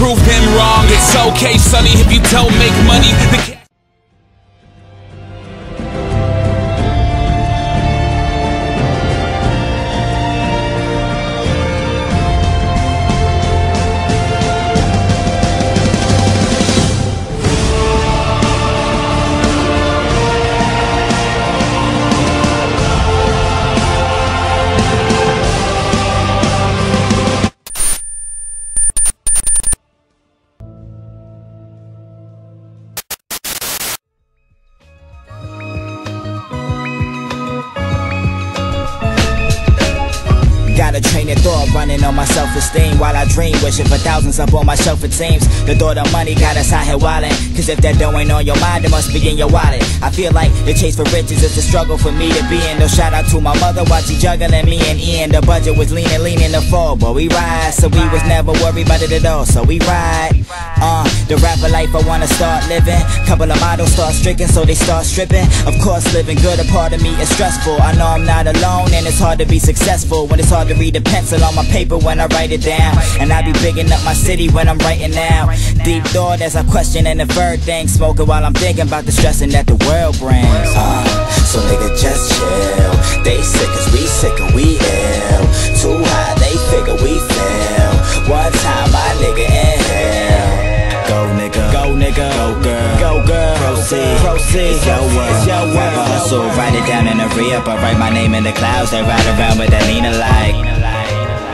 prove him wrong. It's okay, Sonny, if you don't make money. Ca- Got a train of thought running on my self-esteem While I dream, wishing for thousands up on my shelf it seems. The thought of money got us out here wildin' Cause if that dough ain't on your mind, it must be in your wallet. I feel like the chase for riches is a struggle for me to be in. No shout out to my mother while she juggling me and Ian. The budget was leaning, leaning to fall But we ride, so we was never worried about it at all So we ride, uh, the rapper life I wanna start living. Couple of models start stricken, so they start stripping. Of course living good, a part of me is stressful. I know I'm not alone and it's hard to be successful When it's hard to read the pencil on my paper when I write it down. And I be bigging up my city when I'm writing now. Deep thought as I question and infer things. Smoking while I'm thinking about the stressing that the world brings. Uh, So nigga just chill. They sick cause we sick and we ill. Too high they figure we fail. One time my nigga inhale. Go nigga, go nigga, go girl, go girl, proceed, proceed, it's your world, it's your world. Hustle, write it down in a re-up, I write my name in the clouds, they ride around with that Nina like.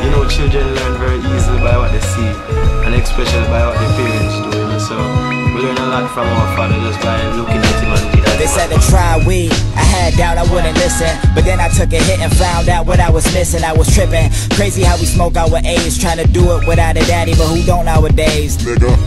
You know, children learn very easily by what they see, and especially by what their parents do. You know? So learn a lot from our father just by looking at him and They said to try weed, I had doubt I wouldn't listen. But then I took a hit and found out what I was missing. I was tripping, crazy how we smoke our A's Trying to do it without a daddy, but who don't nowadays?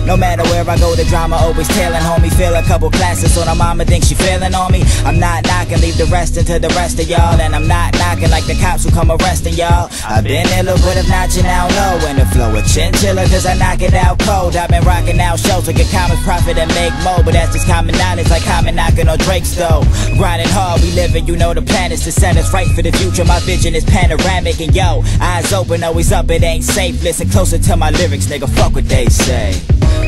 No matter where I go, the drama always tailing Homie, feel a couple classes, so my mama thinks she feeling on me. I'm not knocking, leave the rest into the rest of y'all. And I'm not knocking like the cops who come arresting y'all. I've been ill, but if not, you now know When the flow. Of chinchilla, cause I knock it out cold. I've been rocking out shows to get comics profit and make more But that's just common knowledge, like common knocking on Drake's though Grinding hard, we living, you know the plan is to set us right for the future. My vision is panoramic and yo, eyes open, always up, it ain't safe. Listen closer to my lyrics, nigga, fuck what they say.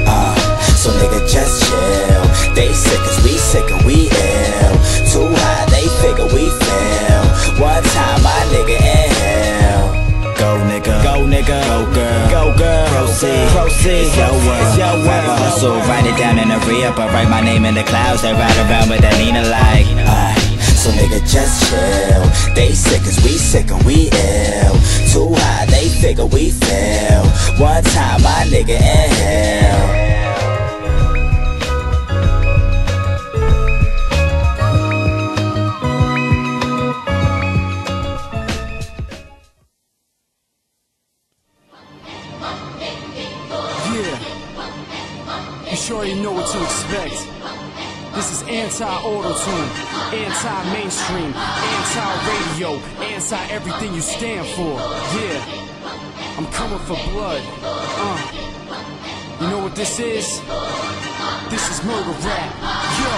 Uh, so nigga just chill. They sick cause we sick and we ill. Too high, they figure we fail. One time my nigga inhale. Go nigga, go nigga, go girl, go girl. Proceed, proceed, it's your world, it's your world Hustle, write it down in a re-up. I write my name in the clouds, they ride around with that Nina like uh, so nigga just chill. They sick cause we sick and we ill. Too high, they figure we fail. One time my nigga inhale. Yeah. Anti-auto-tune, anti-mainstream, anti-radio, anti-everything you stand for. Yeah. I'm coming for blood. Uh. You know what this is? This is murder rap. Yo,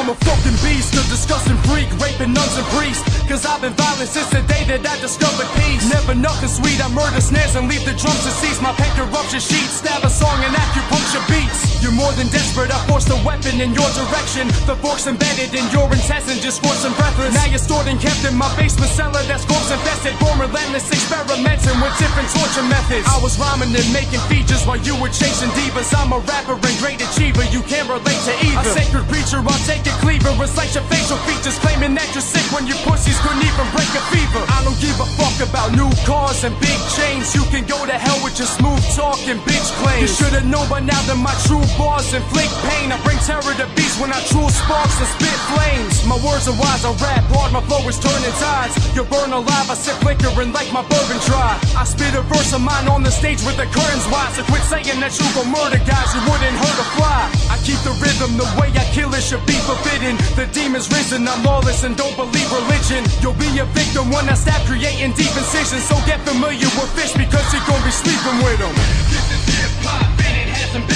I'm a fucking beast, a disgusting freak, raping nuns and priests. Cause I've been violent since the day that I discovered peace. Never nothing sweet, I murder snares and leave the drums to cease. My paint corruption sheets, stab a song and acupuncture beats. You're more than desperate, I forced a weapon in your direction. The fork's embedded in your intestine, just scorched and breathless. Now you're stored and kept in my basement cellar that's corpse infested. Born relentless, experimenting with different torture methods. I was rhyming and making features while you were chasing divas. I'm a rapper and great achiever, you can't relate to either. A sacred preacher, I'll take a cleaver, recite your facial features, claiming that you're sick when your pussies couldn't even break a fever. I don't give a fuck about new cars and big chains. You can go to hell with your smooth talk and bitch claims. You should've known by now that my true bars inflict pain. I bring terror to beats when I true sparks and spit flames. My words are wise, I rap hard, my flow is turning tides. You're burn alive, I sit and like my bourbon dry. I spit a verse of mine on the stage with the curtains wide. So quit saying that you gon' murder guys, you wouldn't hurt a fly. I keep the forbidden. The demon's risen, I'm lawless and don't believe religion. You'll be a victim when I stop creating deep incisions. So get familiar with fish because you're gonna be sleeping with them. This is hip hop, and it has some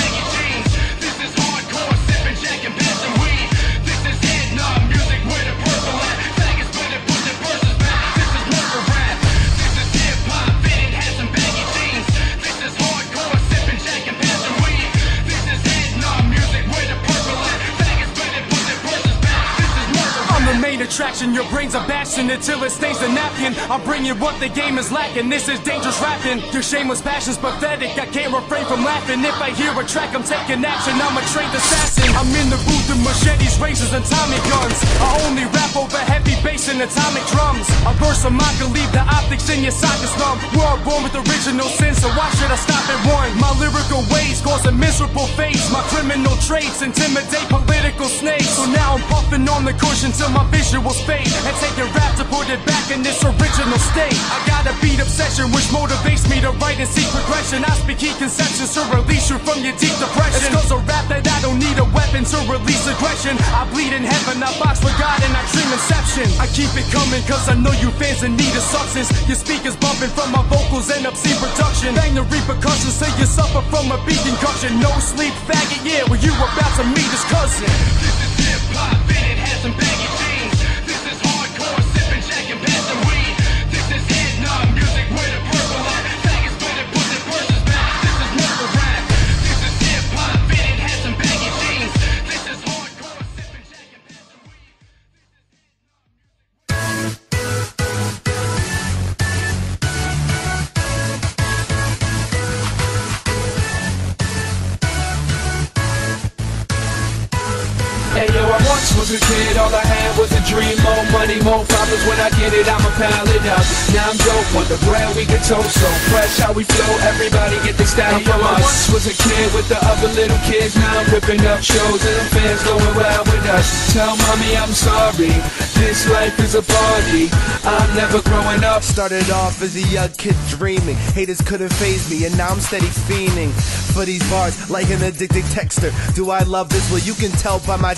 passion. Your brains are bashing until it stains the napkin. I'm bringing what the game is lacking. This is dangerous rapping. Your shameless passion's pathetic. I can't refrain from laughing. If I hear a track, I'm taking action. I'm a trained assassin. I'm in the booth with machetes, razors, and Tommy guns. I only rap over heavy bass and atomic drums. A verse of mine can leave the optics in your sockets numb. We're all born with original sin, so why should I stop at one? My lyrical ways cause a miserable face. My criminal traits intimidate political snakes. So now I'm puffing on the cushion till my visuals fade. And taking rap to put it back in its original state. I got a beat obsession which motivates me to write and seek progression. I speak key conceptions to release you from your deep depression. It's cause of rap that I don't need a weapon to release aggression. I bleed in heaven, I box with God inception. I keep it coming cause I know you fans in need of substance. Your speakers bumping from my vocals and obscene production. Bang the repercussions, say you suffer from a beat concussion. No sleep, faggot, yeah, well you about to meet his cousin. This is hip hop, and it has some baggy Hey yo, I once was a kid, all I had was a dream. More money, more problems, when I get it, I'ma pile it up. Now I'm dope, on the bread we get toast So fresh. How we flow, everybody get the style from us. I once was a kid with the other little kids. Now I'm ripping up shows and the fans going wild with us. Tell mommy I'm sorry, this life is a party. I'm never growing up. Started off as a young kid dreaming. Haters couldn't phase me, and now I'm steady fiending. For these bars like an addicted texter. Do I love this? Well, you can tell by my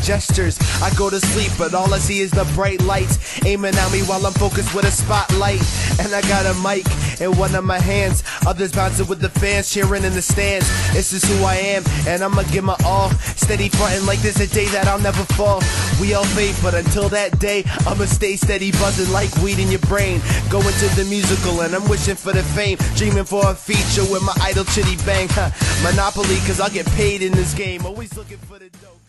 I go to sleep, but all I see is the bright lights aiming at me while I'm focused with a spotlight. And I got a mic in one of my hands. Others bouncing with the fans, cheering in the stands. This is who I am, and I'ma give my all. Steady frontin' like there's a day that I'll never fall. We all fade, but until that day, I'ma stay steady buzzing like weed in your brain. Going to the musical, and I'm wishing for the fame. Dreaming for a feature with my idol Chitty Bang. Huh. Monopoly, cause I'll get paid in this game. Always looking for the dope.